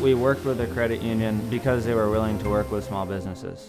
We worked with the credit union because they were willing to work with small businesses.